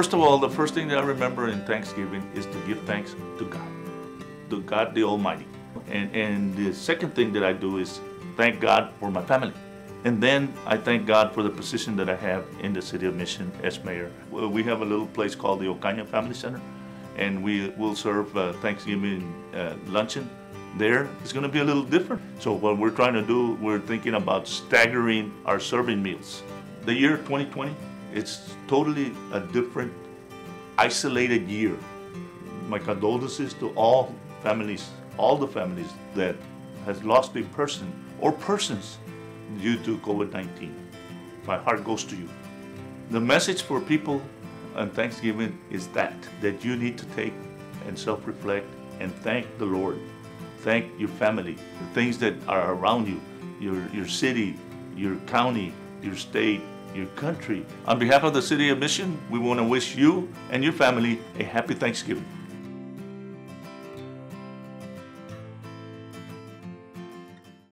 first of all, the first thing that I remember in Thanksgiving is to give thanks to God, to God the Almighty. And, and the second thing that I do is thank God for my family. And then I thank God for the position that I have in the city of Mission as mayor. We have a little place called the Ocaña Family Center, and we will serve uh, Thanksgiving uh, luncheon there. It's going to be a little different. So what we're trying to do, we're thinking about staggering our serving meals. The year 2020, it's totally a different, isolated year. My condolences to all families, all the families that has lost a person or persons due to COVID-19. My heart goes to you. The message for people on Thanksgiving is that, that you need to take and self-reflect and thank the Lord. Thank your family, the things that are around you, your, your city, your county, your state, your country. On behalf of the City of Mission, we want to wish you and your family a happy Thanksgiving.